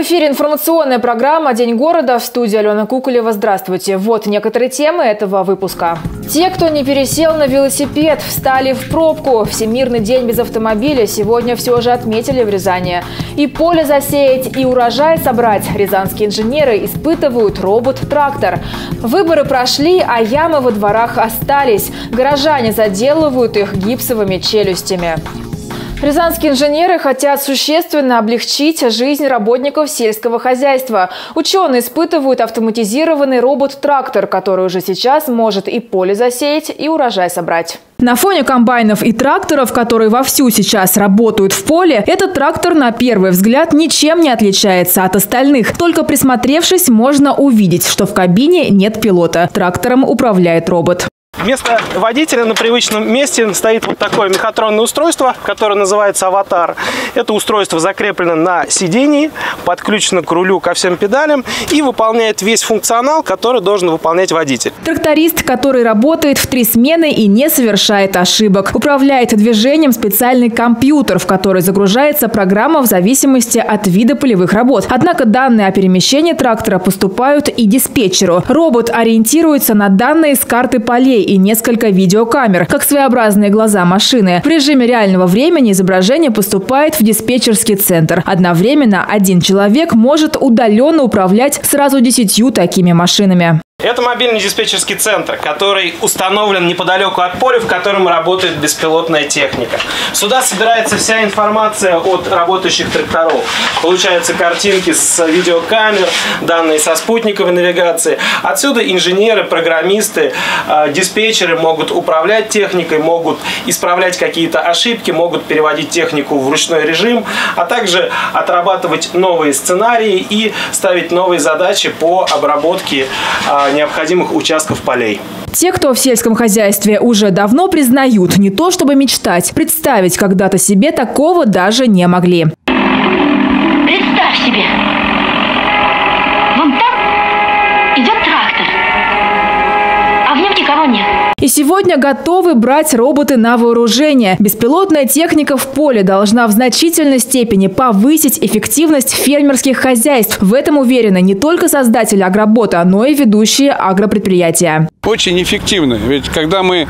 В эфире информационная программа «День города» в студии Алена Куколева. Здравствуйте. Вот некоторые темы этого выпуска. Те, кто не пересел на велосипед, встали в пробку. Всемирный день без автомобиля сегодня все же отметили в Рязани. И поле засеять, и урожай собрать. Рязанские инженеры испытывают робот-трактор. Выборы прошли, а ямы во дворах остались. Горожане заделывают их гипсовыми челюстями. Рязанские инженеры хотят существенно облегчить жизнь работников сельского хозяйства. Ученые испытывают автоматизированный робот-трактор, который уже сейчас может и поле засеять, и урожай собрать. На фоне комбайнов и тракторов, которые вовсю сейчас работают в поле, этот трактор на первый взгляд ничем не отличается от остальных. Только присмотревшись, можно увидеть, что в кабине нет пилота. Трактором управляет робот. Вместо водителя на привычном месте стоит вот такое мехатронное устройство, которое называется «Аватар». Это устройство закреплено на сидении, подключено к рулю ко всем педалям и выполняет весь функционал, который должен выполнять водитель. Тракторист, который работает в три смены и не совершает ошибок. Управляет движением специальный компьютер, в который загружается программа в зависимости от вида полевых работ. Однако данные о перемещении трактора поступают и диспетчеру. Робот ориентируется на данные с карты полей и несколько видеокамер, как своеобразные глаза машины. В режиме реального времени изображение поступает в диспетчерский центр. Одновременно один человек может удаленно управлять сразу десятью такими машинами. Это мобильный диспетчерский центр, который установлен неподалеку от поля, в котором работает беспилотная техника. Сюда собирается вся информация от работающих тракторов. Получаются картинки с видеокамер, данные со спутниковой навигации. Отсюда инженеры, программисты, э, диспетчеры могут управлять техникой, могут исправлять какие-то ошибки, могут переводить технику в ручной режим, а также отрабатывать новые сценарии и ставить новые задачи по обработке э, необходимых участков полей. Те, кто в сельском хозяйстве уже давно признают, не то чтобы мечтать, представить когда-то себе такого даже не могли. Представь себе, сегодня готовы брать роботы на вооружение. Беспилотная техника в поле должна в значительной степени повысить эффективность фермерских хозяйств. В этом уверены не только создатели агробота, но и ведущие агропредприятия. Очень эффективно. Ведь когда мы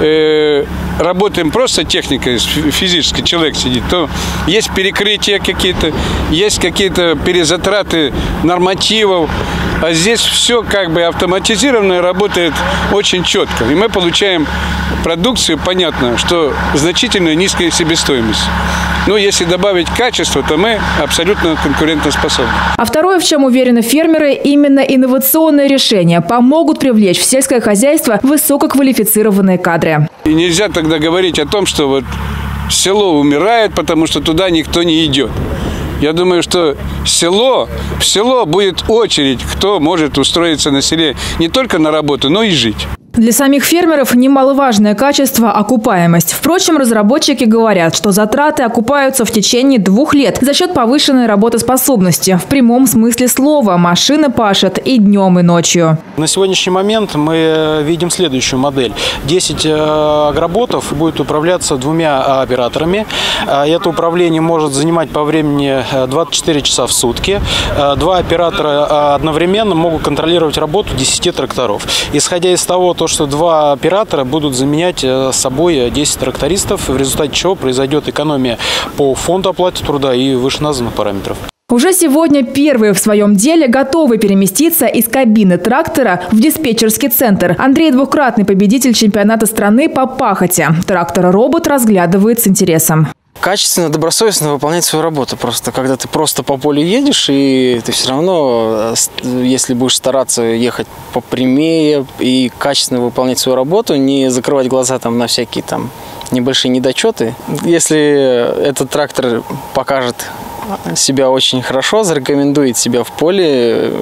э, работаем просто техникой, физически человек сидит, то есть перекрытия какие-то, есть какие-то перезатраты нормативов, а здесь все как бы автоматизированно работает очень четко. И мы получаем продукцию, понятно, что значительно низкая себестоимость. Но если добавить качество, то мы абсолютно конкурентоспособны. А второе, в чем уверены фермеры, именно инновационные решения помогут привлечь в сельское хозяйство высококвалифицированные кадры. И нельзя тогда говорить о том, что вот село умирает, потому что туда никто не идет. Я думаю, что село, в село будет очередь, кто может устроиться на селе не только на работу, но и жить. Для самих фермеров немаловажное качество – окупаемость. Впрочем, разработчики говорят, что затраты окупаются в течение двух лет за счет повышенной работоспособности. В прямом смысле слова машина пашет и днем, и ночью. На сегодняшний момент мы видим следующую модель. 10 э, агроботов будет управляться двумя операторами. Э, это управление может занимать по времени 24 э, часа в сутки. Два оператора одновременно могут контролировать работу 10 тракторов. Исходя из того, то, что два оператора будут заменять э, собой 10 трактористов, в результате чего произойдет экономия по фонду оплаты труда и вышеназванных параметров. Уже сегодня первые в своем деле готовы переместиться из кабины трактора в диспетчерский центр. Андрей – двукратный победитель чемпионата страны по пахоте. Трактор-робот разглядывает с интересом качественно, добросовестно выполнять свою работу. Просто когда ты просто по полю едешь, и ты все равно, э, если будешь стараться ехать попрямее и качественно выполнять свою работу, не закрывать глаза там на всякие там небольшие недочеты. Если этот трактор покажет себя очень хорошо, зарекомендует себя в поле,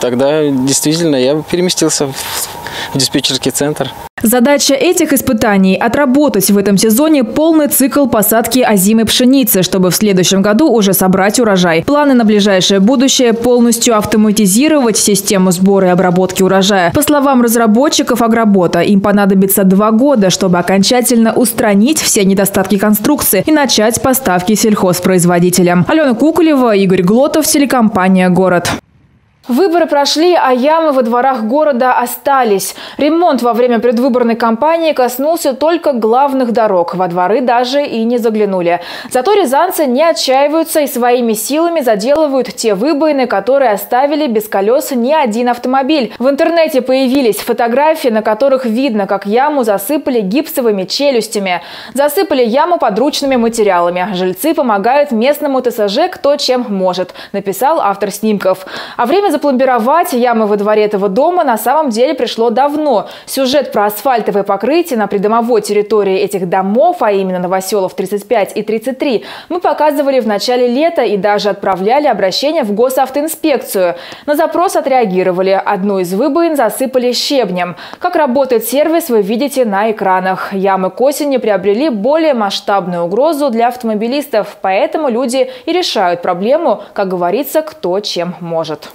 тогда действительно я переместился в в диспетчерский центр. Задача этих испытаний – отработать в этом сезоне полный цикл посадки озимой пшеницы, чтобы в следующем году уже собрать урожай. Планы на ближайшее будущее – полностью автоматизировать систему сбора и обработки урожая. По словам разработчиков Агробота, им понадобится два года, чтобы окончательно устранить все недостатки конструкции и начать поставки сельхозпроизводителям. Алена Куколева, Игорь Глотов, телекомпания «Город». Выборы прошли, а ямы во дворах города остались. Ремонт во время предвыборной кампании коснулся только главных дорог. Во дворы даже и не заглянули. Зато рязанцы не отчаиваются и своими силами заделывают те выбоины, которые оставили без колес ни один автомобиль. В интернете появились фотографии, на которых видно, как яму засыпали гипсовыми челюстями. Засыпали яму подручными материалами. Жильцы помогают местному ТСЖ кто чем может, написал автор снимков. А время запломбировать ямы во дворе этого дома на самом деле пришло давно. Сюжет про асфальтовое покрытие на придомовой территории этих домов, а именно Новоселов 35 и 33, мы показывали в начале лета и даже отправляли обращение в госавтоинспекцию. На запрос отреагировали. Одну из выбоин засыпали щебнем. Как работает сервис, вы видите на экранах. Ямы к осени приобрели более масштабную угрозу для автомобилистов, поэтому люди и решают проблему, как говорится, кто чем может.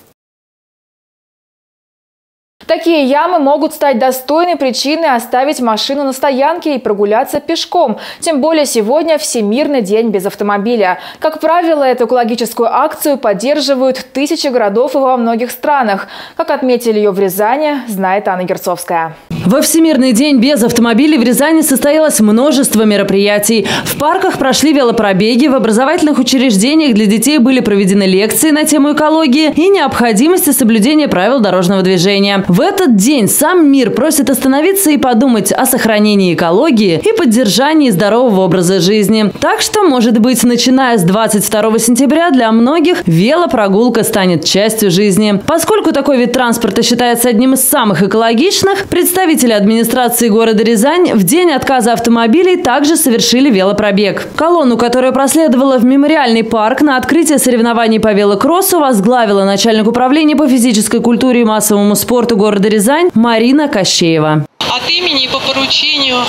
Такие ямы могут стать достойной причиной оставить машину на стоянке и прогуляться пешком. Тем более сегодня Всемирный день без автомобиля. Как правило, эту экологическую акцию поддерживают тысячи городов и во многих странах. Как отметили ее в Рязани, знает Анна Герцовская. Во Всемирный день без автомобилей в Рязани состоялось множество мероприятий. В парках прошли велопробеги, в образовательных учреждениях для детей были проведены лекции на тему экологии и необходимости соблюдения правил дорожного движения. В этот день сам мир просит остановиться и подумать о сохранении экологии и поддержании здорового образа жизни. Так что, может быть, начиная с 22 сентября для многих велопрогулка станет частью жизни. Поскольку такой вид транспорта считается одним из самых экологичных, представители Представители администрации города Рязань в день отказа автомобилей также совершили велопробег. Колонну, которая проследовала в мемориальный парк на открытие соревнований по велокроссу, возглавила начальник управления по физической культуре и массовому спорту города Рязань Марина Кощеева. От имени и по поручению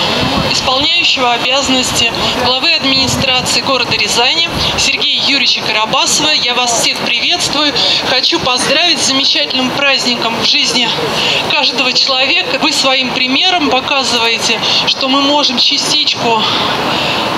исполняющего обязанности главы администрации города Рязани Сергея Юрьевича Карабасова я вас всех приветствую. Хочу поздравить с замечательным праздником в жизни каждого человека. Вы своим примером показываете, что мы можем частичку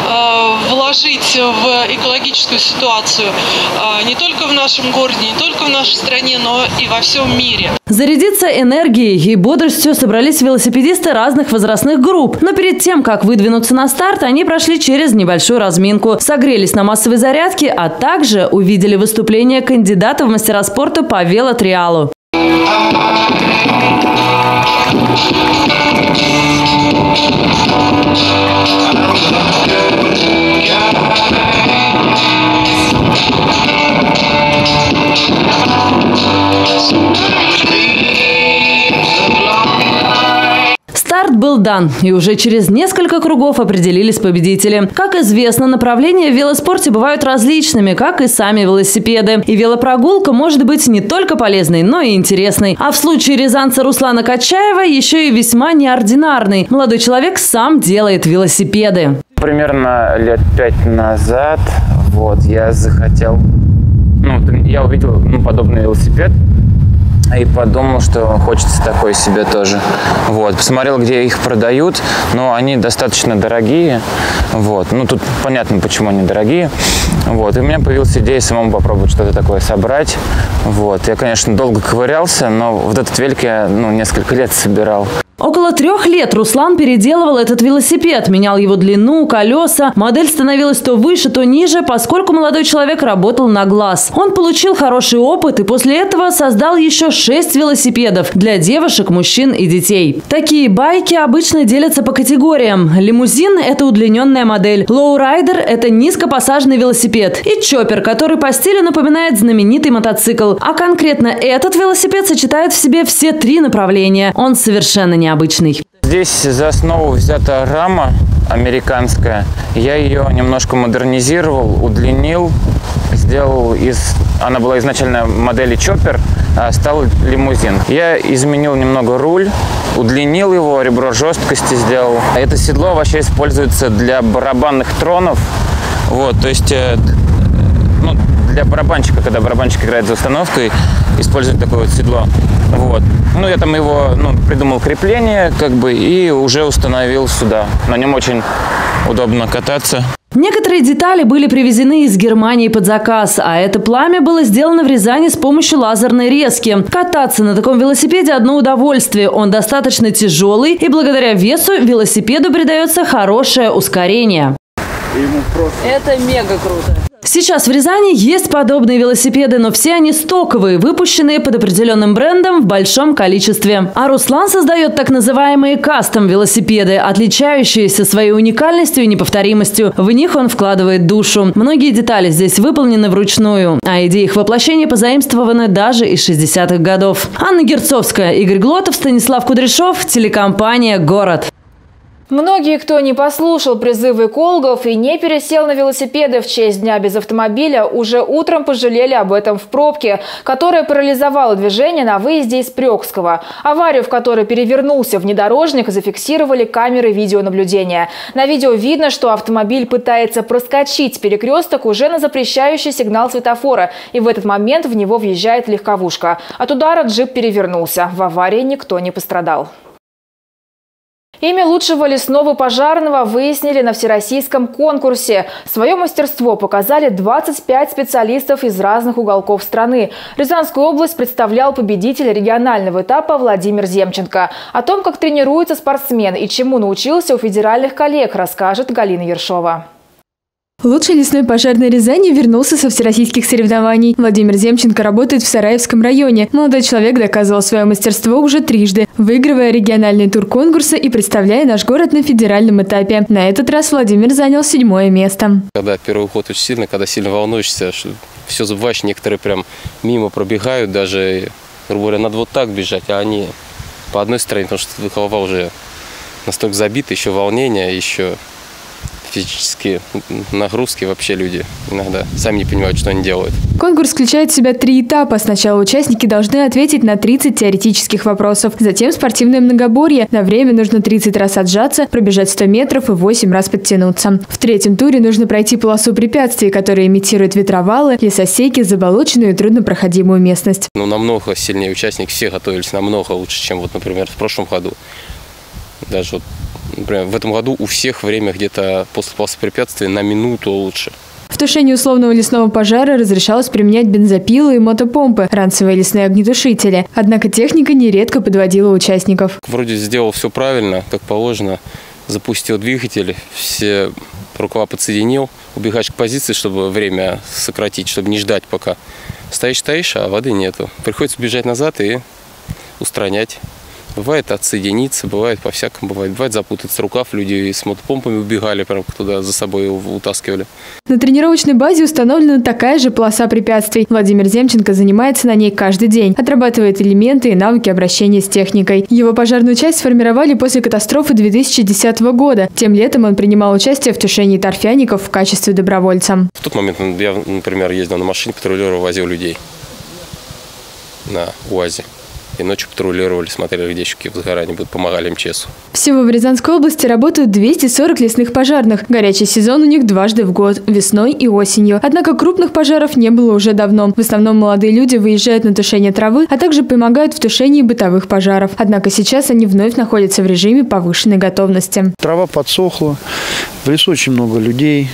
э, вложить в экологическую ситуацию э, не только в нашем городе, не только в нашей стране, но и во всем мире. Зарядиться энергией и бодростью собрались велосипедисты разных возрастных групп. Но перед тем, как выдвинуться на старт, они прошли через небольшую разминку, согрелись на массовой зарядке, а также увидели выступление кандидата в мастера спорта по велотриалу. Был дан, и уже через несколько кругов определились победители. Как известно, направления в велоспорте бывают различными, как и сами велосипеды. И велопрогулка может быть не только полезной, но и интересной. А в случае рязанца Руслана Качаева еще и весьма неординарный. Молодой человек сам делает велосипеды. Примерно лет пять назад вот, я захотел, ну, я увидел ну, подобный велосипед, и подумал, что хочется такой себе тоже. Вот. Посмотрел, где их продают, но они достаточно дорогие. Вот. Ну, тут понятно, почему они дорогие. Вот. И у меня появилась идея самому попробовать что-то такое собрать. Вот. Я, конечно, долго ковырялся, но вот этот велик я ну, несколько лет собирал. Около трех лет Руслан переделывал этот велосипед, менял его длину, колеса. Модель становилась то выше, то ниже, поскольку молодой человек работал на глаз. Он получил хороший опыт и после этого создал еще шесть велосипедов для девушек, мужчин и детей. Такие байки обычно делятся по категориям. Лимузин – это удлиненная модель. Лоурайдер – это низкопосаженный велосипед. И чоппер, который по стилю напоминает знаменитый мотоцикл. А конкретно этот велосипед сочетает в себе все три направления. Он совершенно не необычный. Здесь за основу взята рама американская. Я ее немножко модернизировал, удлинил, сделал из... Она была изначально модели Чоппер, а стал лимузин. Я изменил немного руль, удлинил его, ребро жесткости сделал. Это седло вообще используется для барабанных тронов. Вот, то есть э, для барабанщика, когда барабанщик играет за установкой, используют такое вот седло. Вот. Ну, я там его ну, придумал крепление, как бы, и уже установил сюда. На нем очень удобно кататься. Некоторые детали были привезены из Германии под заказ, а это пламя было сделано в Рязани с помощью лазерной резки. Кататься на таком велосипеде – одно удовольствие. Он достаточно тяжелый, и благодаря весу велосипеду придается хорошее ускорение. Это мега круто. Сейчас в Рязани есть подобные велосипеды, но все они стоковые, выпущенные под определенным брендом в большом количестве. А Руслан создает так называемые кастом-велосипеды, отличающиеся своей уникальностью и неповторимостью. В них он вкладывает душу. Многие детали здесь выполнены вручную, а идеи их воплощения позаимствованы даже из 60-х годов. Анна Герцовская, Игорь Глотов, Станислав Кудряшов, телекомпания «Город». Многие, кто не послушал призывы Колгов и не пересел на велосипеды в честь Дня без автомобиля, уже утром пожалели об этом в пробке, которая парализовала движение на выезде из Прёкского. Аварию, в которой перевернулся внедорожник, зафиксировали камеры видеонаблюдения. На видео видно, что автомобиль пытается проскочить перекресток уже на запрещающий сигнал светофора, и в этот момент в него въезжает легковушка. От удара джип перевернулся. В аварии никто не пострадал. Имя лучшего лесного пожарного выяснили на всероссийском конкурсе. Свое мастерство показали 25 специалистов из разных уголков страны. Рязанскую область представлял победитель регионального этапа Владимир Земченко. О том, как тренируется спортсмен и чему научился у федеральных коллег, расскажет Галина Ершова. Лучший лесной пожарный Рязани вернулся со всероссийских соревнований. Владимир Земченко работает в Сараевском районе. Молодой человек доказывал свое мастерство уже трижды, выигрывая региональные тур-конкурсы и представляя наш город на федеральном этапе. На этот раз Владимир занял седьмое место. Когда первый ход очень сильно, когда сильно волнуешься, все забываешь, некоторые прям мимо пробегают, даже, грубо говоря, надо вот так бежать, а они по одной стороне, потому что голова уже настолько забита, еще волнение, еще физические нагрузки вообще люди иногда сами не понимают, что они делают. Конкурс включает в себя три этапа. Сначала участники должны ответить на 30 теоретических вопросов. Затем спортивное многоборье. На время нужно 30 раз отжаться, пробежать 100 метров и 8 раз подтянуться. В третьем туре нужно пройти полосу препятствий, которые имитируют ветровалы, лесосеки, заболоченную и труднопроходимую местность. Ну, намного сильнее участники, все готовились намного лучше, чем вот, например, в прошлом году. Даже вот Например, в этом году у всех время где-то после полосы препятствия на минуту лучше. В тушении условного лесного пожара разрешалось применять бензопилы и мотопомпы, ранцевые лесные огнетушители. Однако техника нередко подводила участников. Вроде сделал все правильно, как положено. Запустил двигатель, все рукава подсоединил, убегаешь к позиции, чтобы время сократить, чтобы не ждать пока. Стоишь, стоишь, а воды нету. Приходится бежать назад и устранять. Бывает отсоединиться, бывает по-всякому, бывает. Бывает запутаться рукав, люди с мотопомпами убегали, прям туда за собой его утаскивали. На тренировочной базе установлена такая же полоса препятствий. Владимир Земченко занимается на ней каждый день, отрабатывает элементы и навыки обращения с техникой. Его пожарную часть сформировали после катастрофы 2010 года. Тем летом он принимал участие в тушении торфяников в качестве добровольца. В тот момент я, например, ездил на машине, патрулировал, возил людей на УАЗе и ночью патрулировали, смотрели, где какие возгорания будут, помогали МЧСу. Всего в Рязанской области работают 240 лесных пожарных. Горячий сезон у них дважды в год – весной и осенью. Однако крупных пожаров не было уже давно. В основном молодые люди выезжают на тушение травы, а также помогают в тушении бытовых пожаров. Однако сейчас они вновь находятся в режиме повышенной готовности. Трава подсохла, в лесу очень много людей,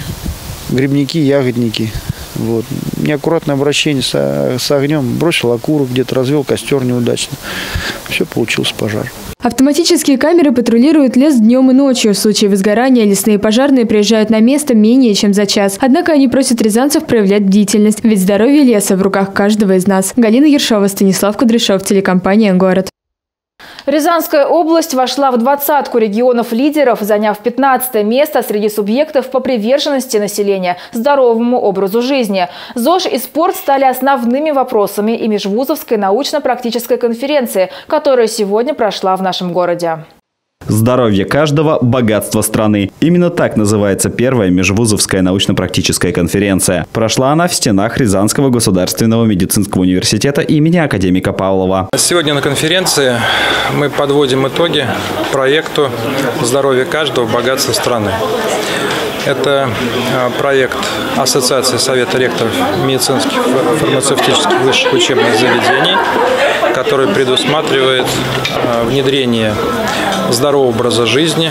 грибники, ягодники – вот. Неаккуратное обращение с, с огнем. Бросил окурок, где-то развел костер неудачно. Все, получился пожар. Автоматические камеры патрулируют лес днем и ночью. В случае возгорания лесные пожарные приезжают на место менее чем за час. Однако они просят рязанцев проявлять бдительность, ведь здоровье леса в руках каждого из нас. Галина Ершова, Станислав Кудряшов, телекомпания «Город». Рязанская область вошла в двадцатку регионов-лидеров, заняв 15 место среди субъектов по приверженности населения здоровому образу жизни. ЗОЖ и спорт стали основными вопросами и межвузовской научно-практической конференции, которая сегодня прошла в нашем городе. Здоровье каждого – богатство страны. Именно так называется первая межвузовская научно-практическая конференция. Прошла она в стенах Рязанского государственного медицинского университета имени академика Павлова. Сегодня на конференции мы подводим итоги проекту «Здоровье каждого – богатство страны». Это а, проект Ассоциации Совета ректоров медицинских фармацевтических высших учебных заведений, который предусматривает а, внедрение здорового образа жизни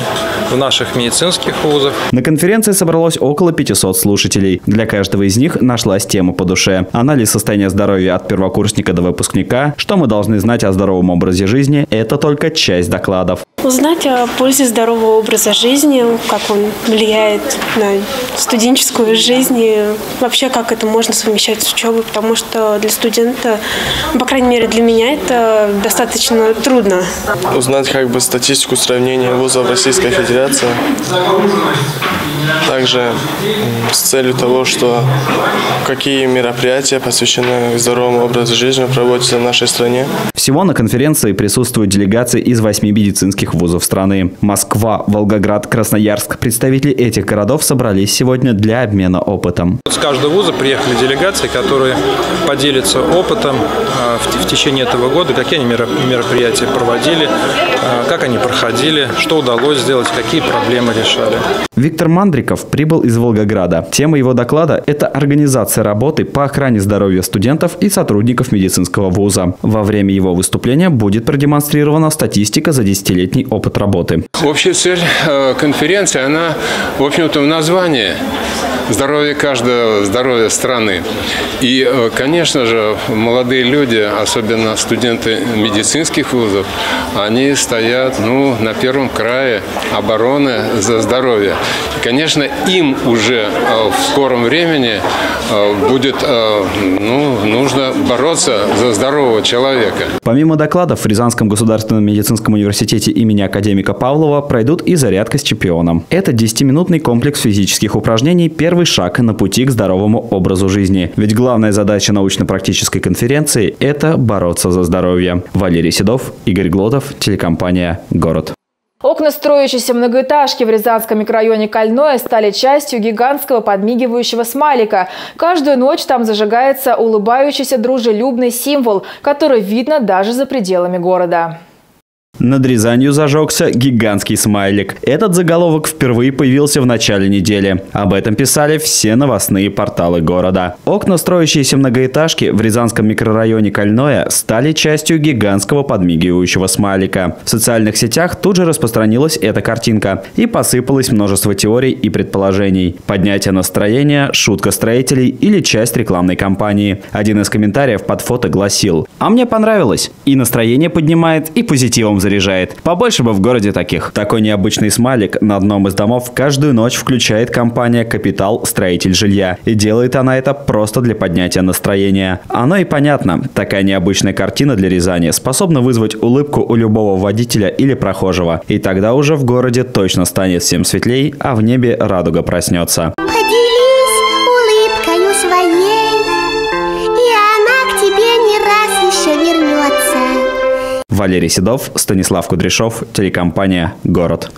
в наших медицинских вузах. На конференции собралось около 500 слушателей. Для каждого из них нашлась тема по душе. Анализ состояния здоровья от первокурсника до выпускника, что мы должны знать о здоровом образе жизни – это только часть докладов. Узнать о пользе здорового образа жизни, как он влияет на студенческую жизнь и вообще как это можно совмещать с учебой, потому что для студента, по крайней мере для меня, это достаточно трудно. Узнать как бы статистику сравнения вузов Российской Федерации. Также с целью того, что какие мероприятия, посвященные здоровому образу жизни, проводятся в нашей стране. Всего на конференции присутствуют делегации из восьми медицинских вузов страны. Москва, Волгоград, Красноярск. Представители этих городов собрались сегодня для обмена опытом. С каждого вуза приехали делегации, которые поделятся опытом а, в течение этого года, какие они мероприятия проводили, а, как они проходили, что удалось сделать, какие проблемы решали. Виктор Мандриков прибыл из Волгограда. Тема его доклада – это организация работы по охране здоровья студентов и сотрудников медицинского вуза. Во время его выступления будет продемонстрирована статистика за десятилетний опыт работы. Общая цель э, конференции, она, в общем-то, в названии здоровье каждого, здоровье страны. И, э, конечно же, молодые люди, особенно студенты медицинских вузов, они стоят ну, на первом крае обороны за здоровье. И, конечно, им уже э, в скором времени э, будет ну, нужно бороться за здорового человека. Помимо докладов в Рязанском государственном медицинском университете имени академика Павлова пройдут и зарядка с чемпионом. Это 10-минутный комплекс физических упражнений первый шаг на пути к здоровому образу жизни. Ведь главная задача научно-практической конференции – это бороться за здоровье. Валерий Седов, Игорь Глотов, телекомпания «Город». Окна строящейся многоэтажки в Рязанском микрорайоне Кольное стали частью гигантского подмигивающего смайлика. Каждую ночь там зажигается улыбающийся дружелюбный символ, который видно даже за пределами города. Над Рязанью зажегся гигантский смайлик. Этот заголовок впервые появился в начале недели. Об этом писали все новостные порталы города. Окна строящиеся многоэтажки в Рязанском микрорайоне Кольное стали частью гигантского подмигивающего смайлика. В социальных сетях тут же распространилась эта картинка и посыпалось множество теорий и предположений. Поднятие настроения, шутка строителей или часть рекламной кампании. Один из комментариев под фото гласил «А мне понравилось. И настроение поднимает, и позитивом заряжает. Побольше бы в городе таких. Такой необычный смайлик на одном из домов каждую ночь включает компания «Капитал. Строитель жилья». И делает она это просто для поднятия настроения. Оно и понятно. Такая необычная картина для Рязани способна вызвать улыбку у любого водителя или прохожего. И тогда уже в городе точно станет всем светлей, а в небе радуга проснется. Валерий Седов, Станислав Кудряшов, телекомпания «Город».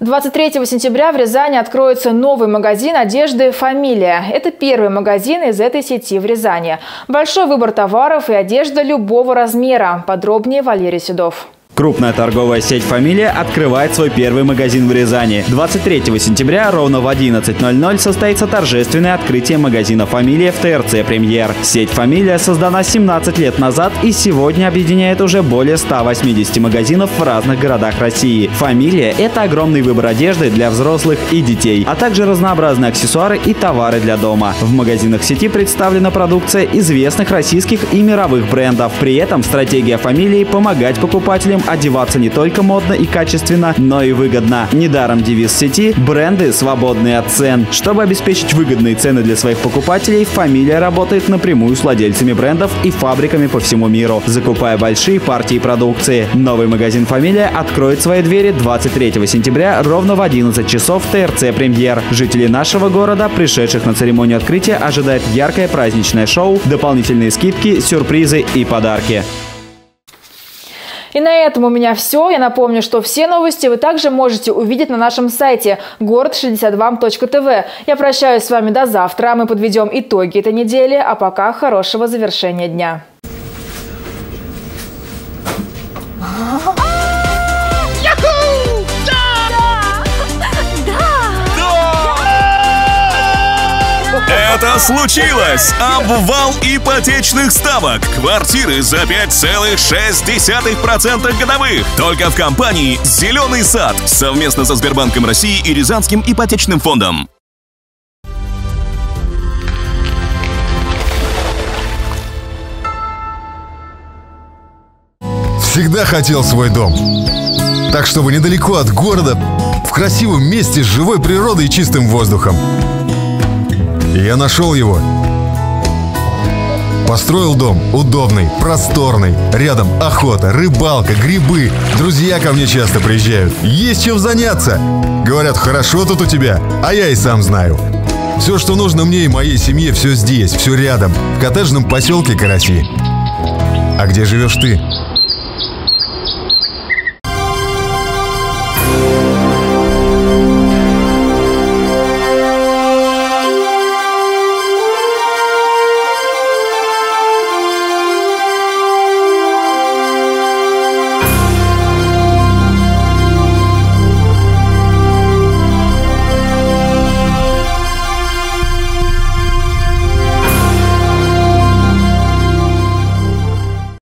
23 сентября в Рязани откроется новый магазин одежды «Фамилия». Это первый магазин из этой сети в Рязани. Большой выбор товаров и одежда любого размера. Подробнее Валерий Седов. Крупная торговая сеть «Фамилия» открывает свой первый магазин в Рязани. 23 сентября ровно в 11.00 состоится торжественное открытие магазина «Фамилия» в ТРЦ «Премьер». Сеть «Фамилия» создана 17 лет назад и сегодня объединяет уже более 180 магазинов в разных городах России. «Фамилия» — это огромный выбор одежды для взрослых и детей, а также разнообразные аксессуары и товары для дома. В магазинах сети представлена продукция известных российских и мировых брендов. При этом стратегия «Фамилии» — помогать покупателям одеваться не только модно и качественно, но и выгодно. Недаром девиз сети «Бренды, свободные от цен». Чтобы обеспечить выгодные цены для своих покупателей, фамилия работает напрямую с владельцами брендов и фабриками по всему миру, закупая большие партии продукции. Новый магазин «Фамилия» откроет свои двери 23 сентября ровно в 11 часов в ТРЦ «Премьер». Жители нашего города, пришедших на церемонию открытия, ожидает яркое праздничное шоу, дополнительные скидки, сюрпризы и подарки. И на этом у меня все. Я напомню, что все новости вы также можете увидеть на нашем сайте город62.тв. Я прощаюсь с вами до завтра. Мы подведем итоги этой недели. А пока хорошего завершения дня. Это случилось! Обвал ипотечных ставок. Квартиры за 5,6% годовых. Только в компании «Зеленый сад» совместно со Сбербанком России и Рязанским ипотечным фондом. Всегда хотел свой дом. Так, чтобы недалеко от города, в красивом месте с живой природой и чистым воздухом. Я нашел его. Построил дом удобный, просторный. Рядом охота, рыбалка, грибы. Друзья ко мне часто приезжают. Есть чем заняться. Говорят, хорошо тут у тебя, а я и сам знаю. Все, что нужно мне и моей семье, все здесь, все рядом, в коттеджном поселке Караси. А где живешь ты?